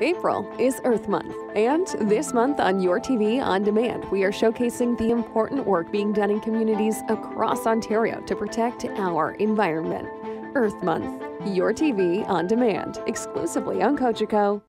April is Earth Month, and this month on Your TV On Demand, we are showcasing the important work being done in communities across Ontario to protect our environment. Earth Month, Your TV On Demand, exclusively on Cogeco.